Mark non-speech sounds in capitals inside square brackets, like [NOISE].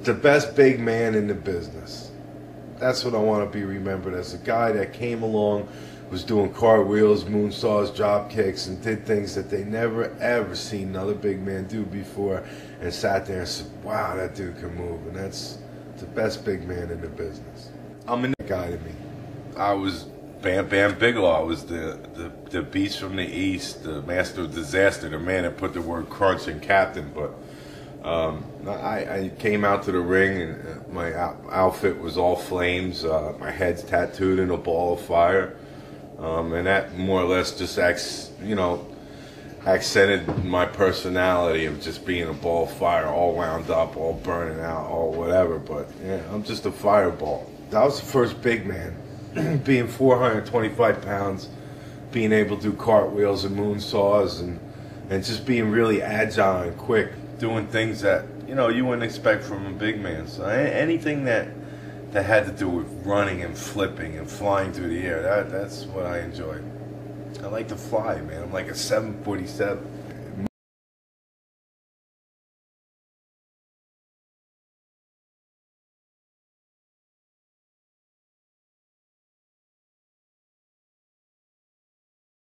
The best big man in the business. That's what I want to be remembered as a guy that came along, was doing cartwheels, moonsaults, drop kicks, and did things that they never ever seen another big man do before, and sat there and said, "Wow, that dude can move," and that's the best big man in the business. I'm a guy to me. I was Bam Bam Bigelow. I was the, the, the beast from the east, the master of disaster, the man that put the word crunch in captain. But um, I, I, came out to the ring and uh, my outfit was all flames. Uh, my head's tattooed in a ball of fire. Um, and that more or less just you know, accented my personality of just being a ball of fire, all wound up, all burning out, all whatever. But yeah, I'm just a fireball. That was the first big man [CLEARS THROAT] being 425 pounds, being able to do cartwheels and moonsaults and and just being really agile and quick, doing things that you know you wouldn't expect from a big man. So anything that that had to do with running and flipping and flying through the air, that that's what I enjoy. I like to fly, man. I'm like a 747.